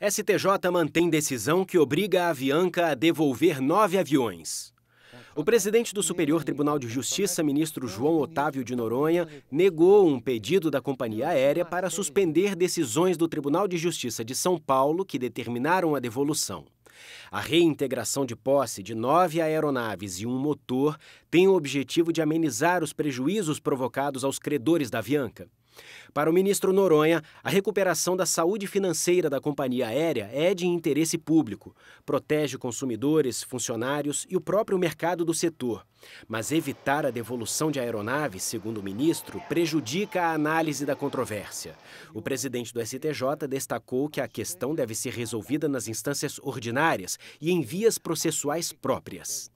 STJ mantém decisão que obriga a Avianca a devolver nove aviões. O presidente do Superior Tribunal de Justiça, ministro João Otávio de Noronha, negou um pedido da companhia aérea para suspender decisões do Tribunal de Justiça de São Paulo que determinaram a devolução. A reintegração de posse de nove aeronaves e um motor tem o objetivo de amenizar os prejuízos provocados aos credores da Avianca. Para o ministro Noronha, a recuperação da saúde financeira da companhia aérea é de interesse público, protege consumidores, funcionários e o próprio mercado do setor. Mas evitar a devolução de aeronaves, segundo o ministro, prejudica a análise da controvérsia. O presidente do STJ destacou que a questão deve ser resolvida nas instâncias ordinárias e em vias processuais próprias.